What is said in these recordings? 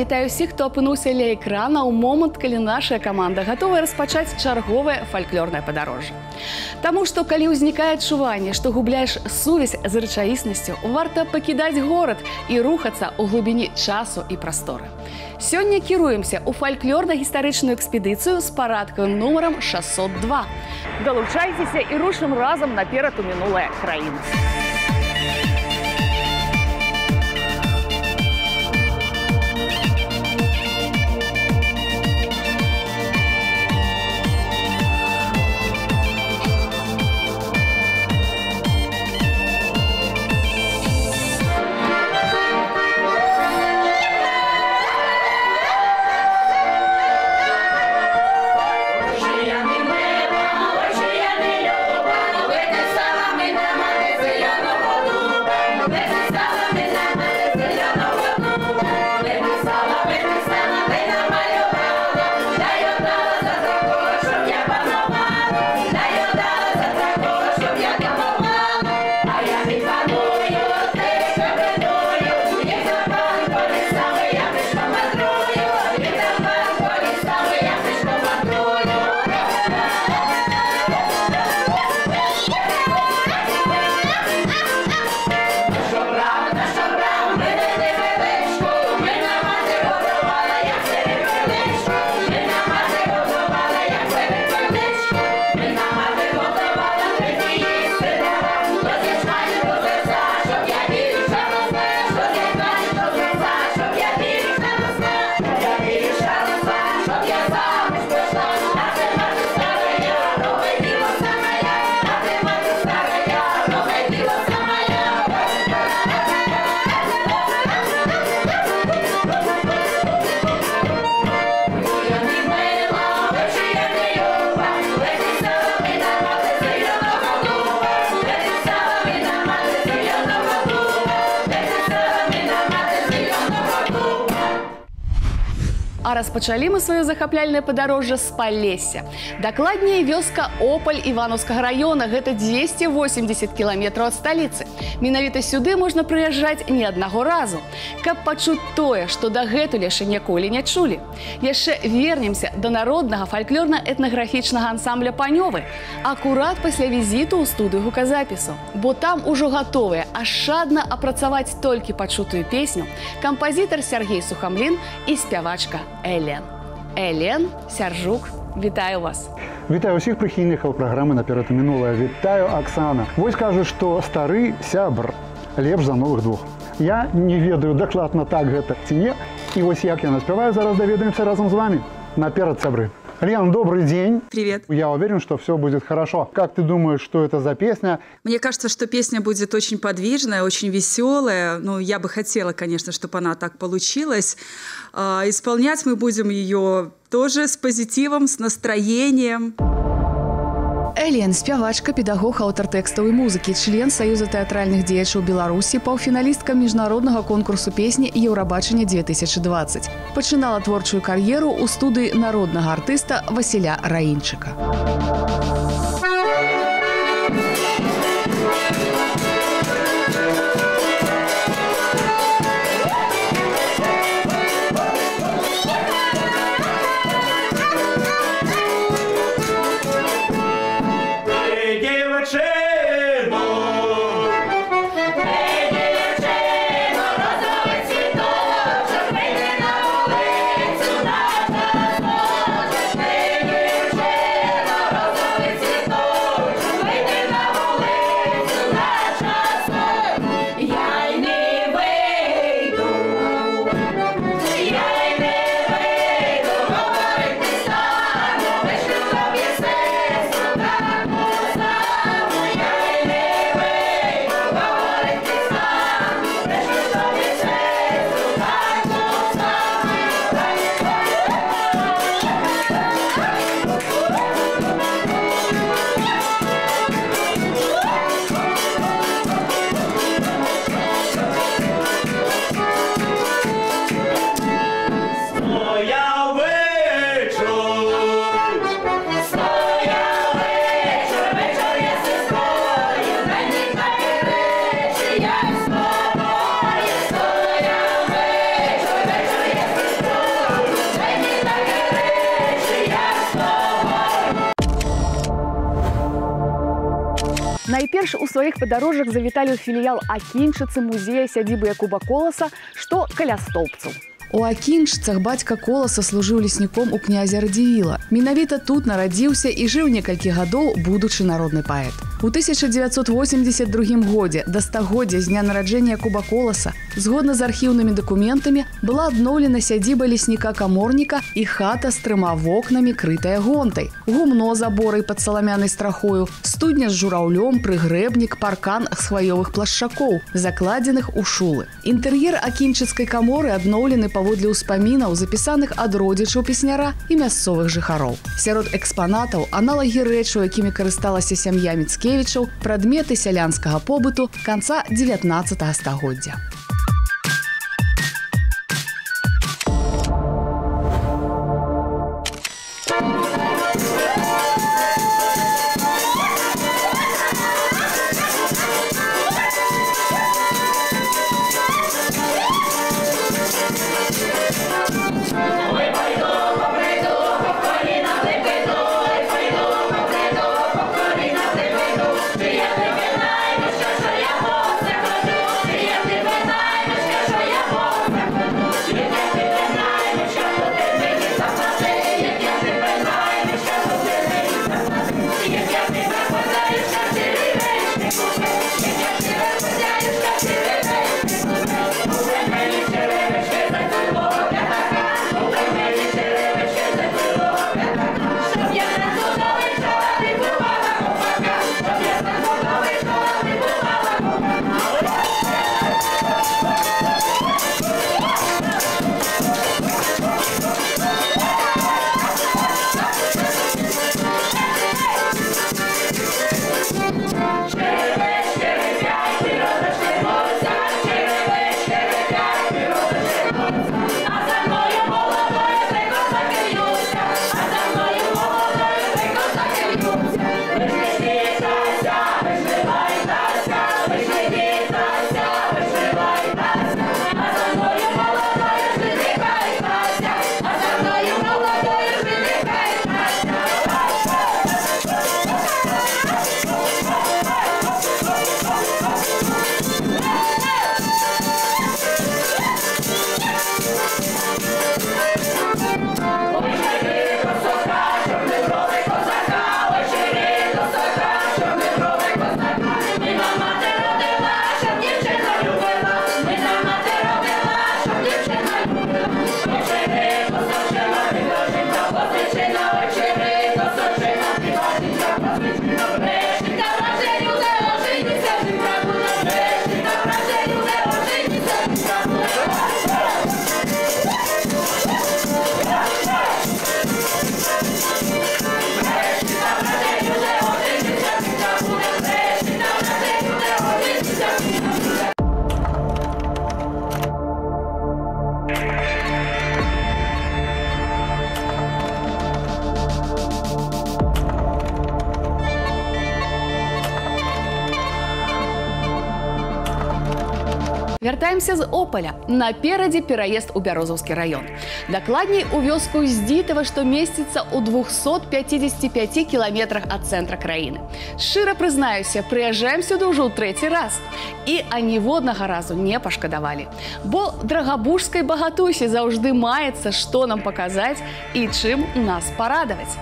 Вітаю ўсіх, хто апынуўся ля экрана ў момант, калі наша каманда гатовая распачаць чарговае фальклорнае падарожжа. Таму што калі ўзнікае адчуванне, што губляеш сувязь з рэчаіснасцю, варта пакідаць горад і рухацца ў глыбіні часу і прасторы. Сёння кіруемся ў фальклорна-гістарычную экспедыцыю з парадкавым нумарам 602. Далучайцеся і рушым разам наперад у мінулае краіны. распачалі мы сваё захапляльнае падарожжа з палесся. Дакладней вёска Опаль Іванаўскага раёна гэта 280 кіламетраў ад сталіцы. Менавіта сюды можна прыязджаць не аднаго разу, каб пачуць тое, што дагэтуль яшчэ ніколі не чулі. Яшчэ вернемся да народнага фальклорна-этнаграфічнага ансамбля панёвы. Акурат пасля візіту ў студыю гуказапісу, бо там ужо гатовыя ашчадна апрацаваць толькі пачутую песню кампазітар Сергей Сухамлін і спявачка Элен. Элен, Сяржук, вітаю вас. Вітаю ўсіх прыхільнікаў праграмы наперад мінулая. Вітаю Аксана. Вось кажу, што стары сябр лепш за новых двух. Я не ведаю дакладна так гэта ці не. І вось як я наспяваю, зараз даведаемся разам з вами. Наперад сябры. Лен, добрый день. Привет. Я уверен, что все будет хорошо. Как ты думаешь, что это за песня? Мне кажется, что песня будет очень подвижная, очень веселая. Ну, я бы хотела, конечно, чтобы она так получилась. А, исполнять мы будем ее тоже с позитивом, с настроением. Элен, спявачка, педагог, аўтар тэкстаў і музыкі, член саюза тэатральных дзеячаў Беларусі, паўфіналістка міжнароднага конкурсу песні Еўрабачання 2020. Пачынала творчую кар'еру ў студыі народнага артыста Васіля Раінчыка. Найперш у сваіх падарожжах завіталі ў філіял акінчыцы музея сядзібы Якуба Коласа, што каля столбцаў. У акінчцах бацька коласа служыў лесніком у князя радзівіла. Менавіта тут нарадзіўся і жыў некалькі гадоў будучы народны паэт. У 1982 годзе да стагоддзя з дня нараджэння Куба коласа згодна з архіўнымі дакументамі была адноўлена сядзіба лесніка каморніка і хата з трыма вокнамі крытая гонтай. Гумно заборай пад саламянай страхою, студня з жураўлём, прыгрэбнік, паркан з хваёвых плашчакоў, закладзеных у шулы. Інтэр'ер акінчыцкай каморы адноўлены паводле ўспамінаў запісаных ад родзічаў песняра і мясцовых жыхароў. Сярод экспанатаў аналагі рэчаў, якімі карысталася сям'я міцкевічаў, прадметы сялянскага побыту канца 19 стагоддзя. Вяртаемся з опаля наперадзе пераезд у бярозаўскі раён дакладней у вёску здзітава што месціцца ў 255 кіламетрах ад цэнтра краіны шчыра прызнаюся прыязджаем сюды ўжо ў трэці раз і аніводнага разу не пашкадавалі бо драгабужскай багатусе заўжды маецца што нам паказаць і чым нас парадаваць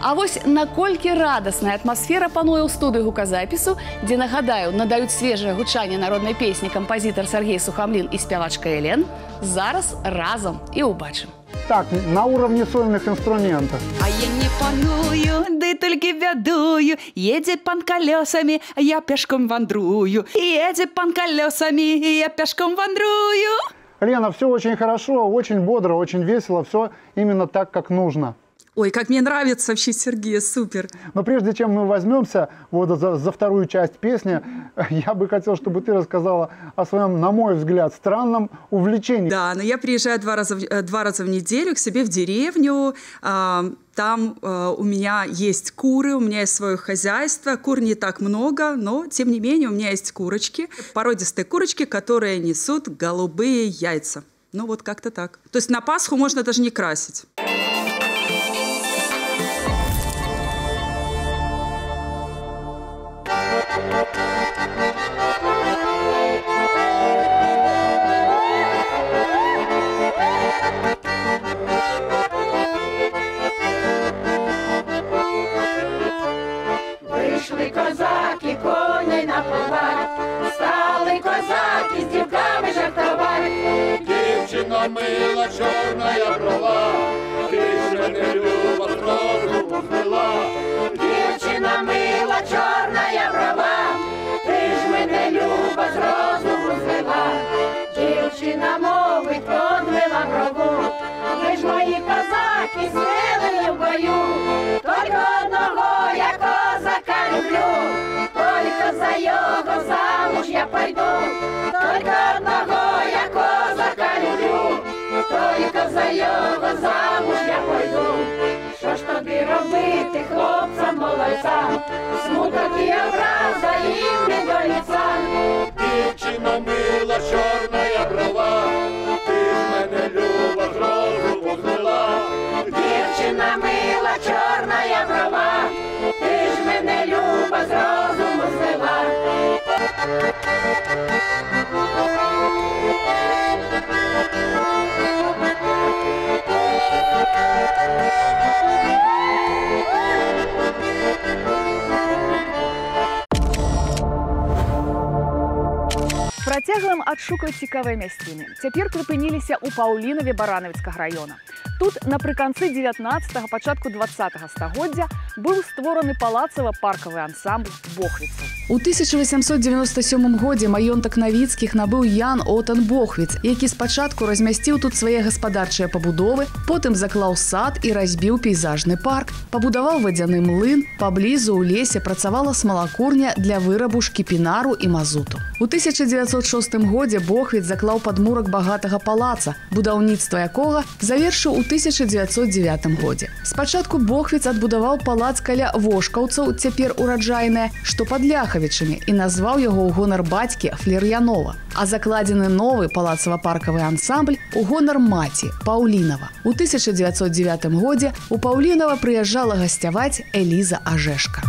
А вось наколькі радасная атмасфера пануе ў студыі гуказапісу дзе нагадаю надаюць свежае гучанне народнай песні кампазітар Сергей Сергей Сухамлин и спявачка Элен зараз разом и убачым. Так, на уровне сольных инструментов. А я не паную, ды толькі вядую. Едзе пан колесами, я пешком вандрую. Едзе пан колесами, я пешком вандрую. Лена, все очень хорошо, очень бодро, очень весело, все именно так, как нужно. Ой, как мне нравится вообще Сергей, супер. Но прежде чем мы возьмемся вот за, за вторую часть песни, я бы хотел, чтобы ты рассказала о своем, на мой взгляд, странном увлечении. Да, но я приезжаю два раза, э, два раза в неделю к себе в деревню. Там э, у меня есть куры, у меня есть свое хозяйство. Кур не так много, но тем не менее у меня есть курочки, породистые курочки, которые несут голубые яйца. Ну вот как-то так. То есть на Пасху можно даже не красить. Чорна брова, ти ж мене люба з розуму. Дівчина мила, чорна я брова, ти ж мене люба з розуму. Дівчина мовить, подвела брову, ви ж мої козаки, сили в бою, тільки одного я козака люблю, тільки за його замуж я пойду, тільки одного я козака люблю, тільки за його замуж я пойду. Що ж тобі робити, хлопцям молодцям, смуток і образа їм не до ліца. Дівчина мила, чорна брова, ти ж мене люба з розуму. Дівчина мила, чорна брова, ти ж мене люба з розуму звела. Працягваем адшукваць цікавыя мясціны. Цяпер прыпыніліся ў паўлінаве баранавіцкага раёна. Тут напрыканцы 19 пачатку 20 стагоддзя быў створаны палацава-паркавы ансамбль бохвіцаў. У 1897 годзе маёнтак навіцкіх набыў Ян Отан Бохвіц, які спачатку размясціў тут свае гаспадарчыя пабудовы, потым заклаў сад і разбіў пейзажны парк, пабудаваў вадзяны млын, паблізу ў лесе працавала смалакурня для вырабу шкіпінару і мазуту. У 1906 годзе Бохвіц заклаў падмурак багатага палаца, будаўніцтва якога завершыў у 1909 годзе. Спачатку Бохвіц адбудаваў палац каля вошкаўцаў, цяпер ураджайнае, што пад ляхавічамі і назваў яго ў гонар бацькі Флер'янова. А закладзены новы палацава-паркавы ансамбль у гонар маці Паўлінава. У 1909 годзе у Паўлінава прыязджала гасцяваць Эліза Ажэшка.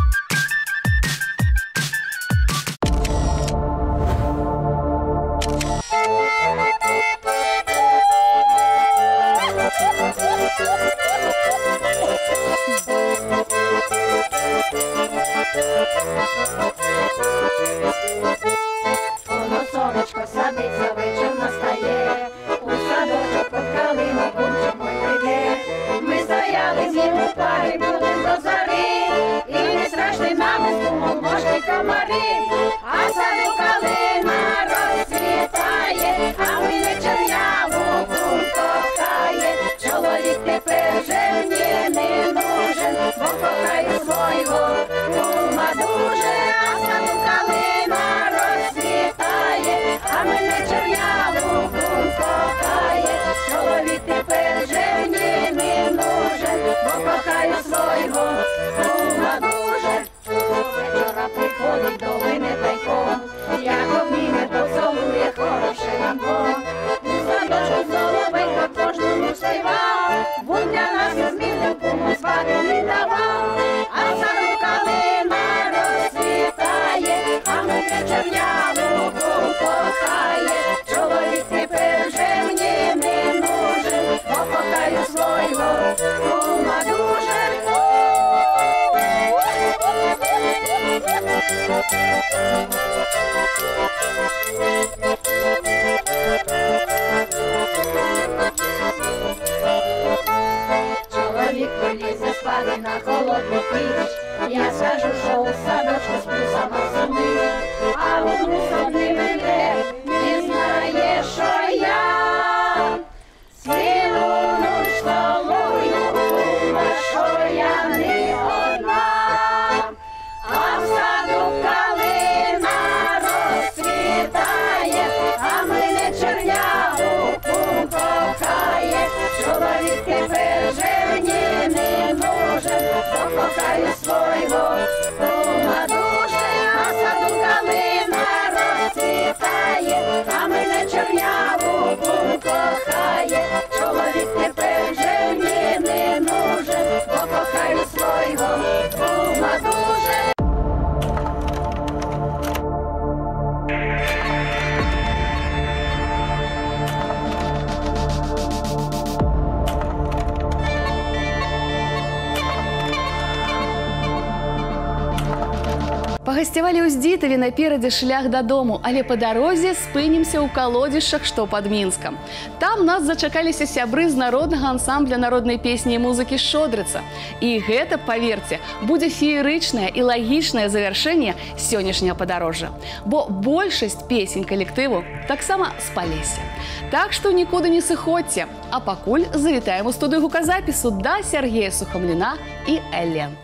фестывалі ў здзітаве наперадзе шлях дадому, але па дарозе спынімся ў калодзішчах, што пад мінскам. Там нас зачакаліся сябры з народнага ансамбля народнай песні і музыкі шодрыца. І гэта, паверце, будзе феерычнае і лагічнае завяршэнне сённяшняга падарожжа. Бо большасць песень калектыву таксама з палеся. Так што нікуды не сыходзьце, а пакуль завітаем у студыю гуказапісу да Сергея Сухамліна і Элен.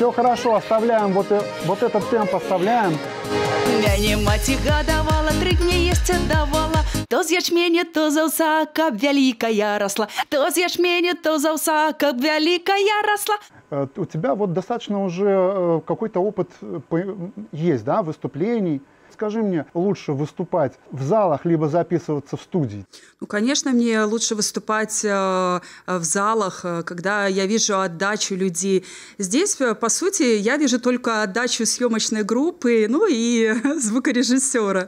Все хорошо, оставляем вот, э- вот этот темп оставляем. Мяне маці гадавала, тры дні есці давала. То з ячменя, то з аўса, каб вялікая расла. То з ячменя, то з аўса, каб вялікая расла. Э, У тебя вот достаточно уже э, какой-то опыт э, по- есть, да, выступлений. Скажи мне, лучше выступать в залах, либо записываться в студии? Ну, конечно, мне лучше выступать э, в залах, э, когда я вижу отдачу людей. Здесь, э, по сути, я вижу только отдачу съемочной группы, ну и звукорежиссера.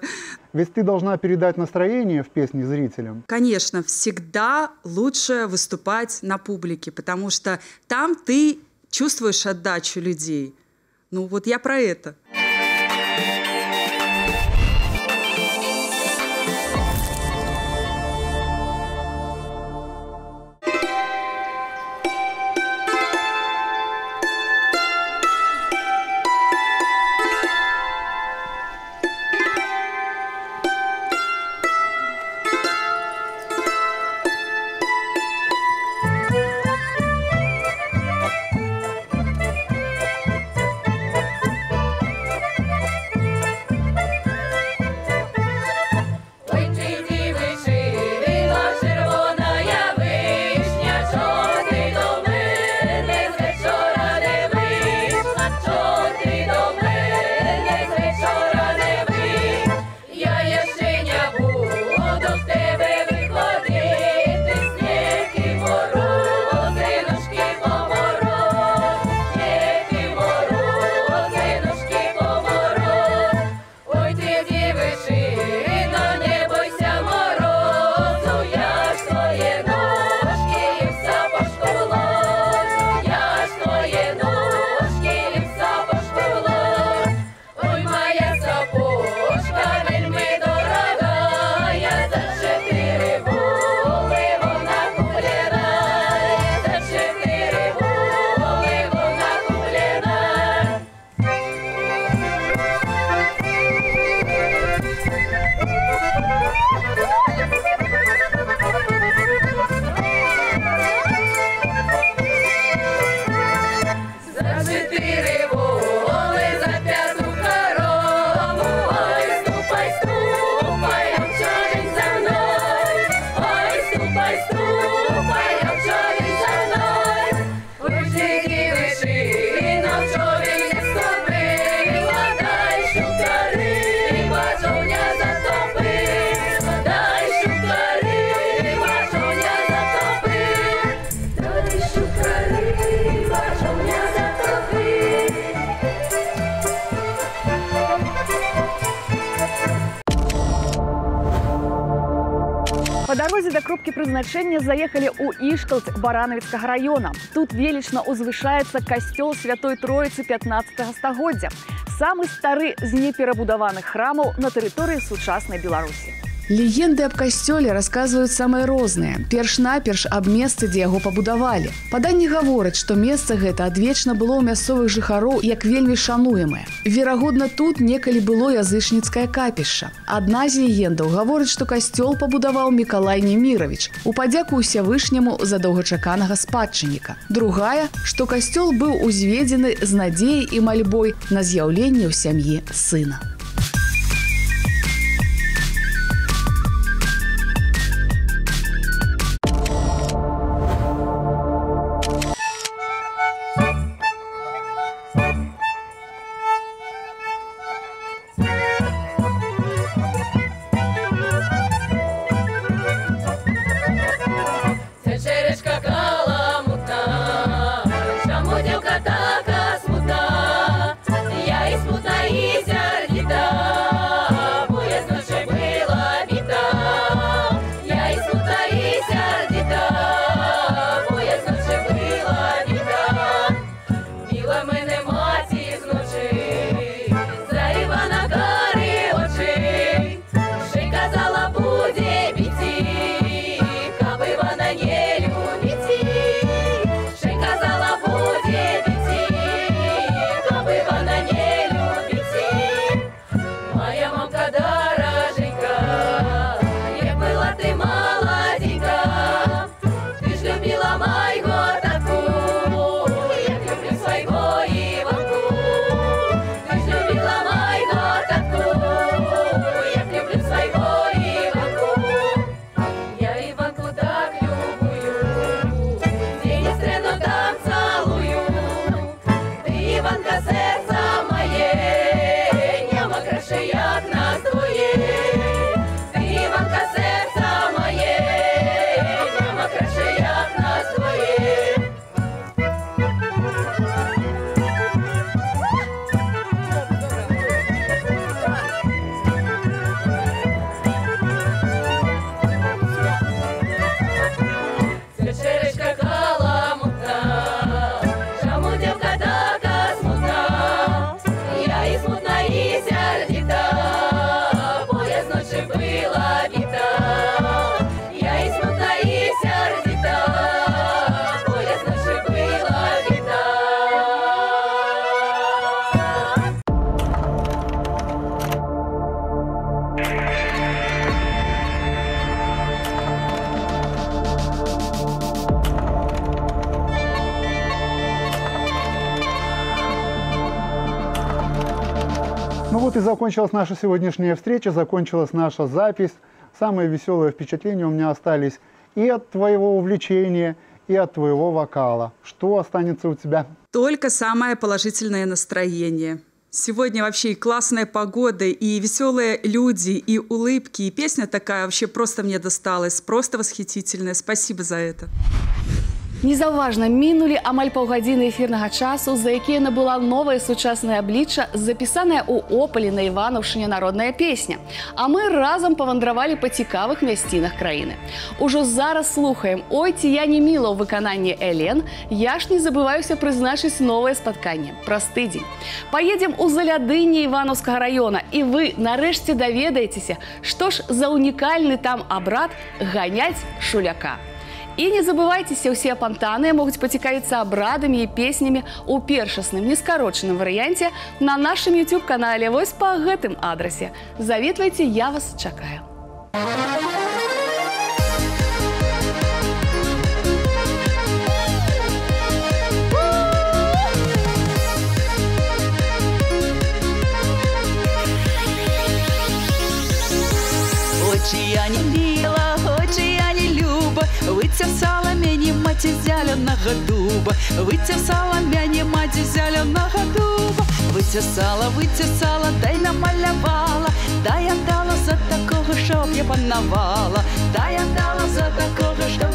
Ведь ты должна передать настроение в песне зрителям. Конечно, всегда лучше выступать на публике, потому что там ты чувствуешь отдачу людей. Ну вот я про это. экскурсии до кропки прызначения заехали у Иштолц Барановицкого района. Тут велично узвышается костел Святой Троицы 15 стагоддзя. Самы стары з неперабудаваных храмаў на тэрыторыі сучаснай Беларусі. Легенды аб касцёле расказваюць самыя розныя. Перш-наперш аб месцы, дзе яго пабудавалі. Паданні гавораць, што месца гэта адвечна было ў мясцовых жыхароў як вельмі шануемае. Верагодна, тут некалі было язычніцкае капішча. Адна з легендаў гаворыць, што касцёл пабудаваў Мікалай Немірович у падзяку ўсявышняму за доўгачаканага спадчынніка. Другая, што касцёл быў узведзены з надзеяй і мальбой на з'яўленне ў сям'і сына. Закончилась наша сегодняшняя встреча, закончилась наша запись. Самые веселые впечатления у меня остались и от твоего увлечения, и от твоего вокала. Что останется у тебя? Только самое положительное настроение. Сегодня вообще и классная погода, и веселые люди, и улыбки, и песня такая вообще просто мне досталась, просто восхитительная. Спасибо за это. Незаўважна мінулі амаль паўгадзіны эфірнага часу, за якія набыла новае сучаснае аблічча, запісаная ў опалі на Іванаўшыне народная песня. А мы разам павандравалі па цікавых мясцінах краіны. Ужо зараз слухаем Ой ці я не міла ў выкананні Элен, я ж не забываюся прызначыць новае спатканне праз тыдзень. Паедзем у залядыні Іванаўскага раёна і вы нарэшце даведаецеся, што ж за унікальны там абрад ганяць шуляка. І не забывайцеся, усе апантаныя могуць пацікавіцца абрадамі і песнямі ў першасным нескарочаным варыянце на нашым YouTube канале вось па гэтым адрасе. Заветвайце, я вас чакаю. Зеленого дуба, Вицясала мені маті зеленого дуба, Вицясала, вицясала, да й намалювала, да я дала за такого, щоб я панавала, да я дала за такого, щоб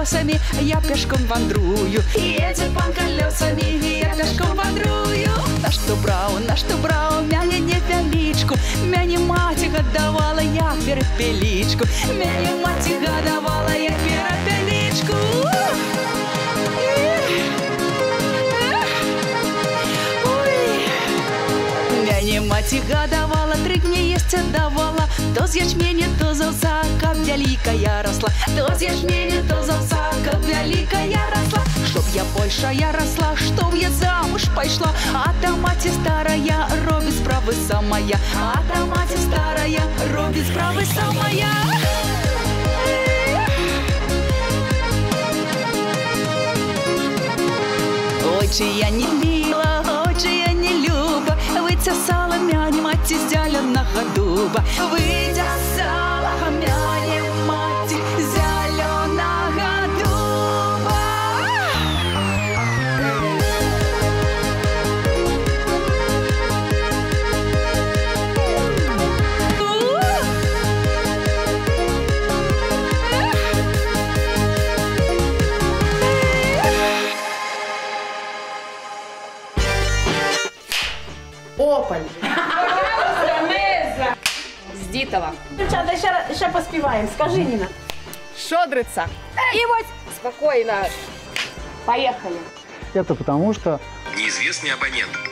колесами, я пешком вандрую. Едзе пан колесами, я пешком вандрую. На што браў, на што браў, мяне невялічку. Мяне маці гадавала, я перапелічку. Мяне маці гадавала, я перапелічку. Ой. Мяне маці гадавала, тры дні есці давала, то з ячменя, то з овса, каб вялікая росла, то з ячменя, то з овса, каб вялікая росла. Чтоб я большая росла, чтоб я замуж пайшла, а та маці старая робіць справы самая, а та маці старая робіць справы самая. Очі я не міла, очі я не люба, Вицясала мяне маці зеленого дуба, Вицясала З Дітова. Дівчата, ще, ще поспіваємо. Скажи, Ніна. Шодриця. І ось спокійно. Поїхали. Это потому что Неизвестный абонент.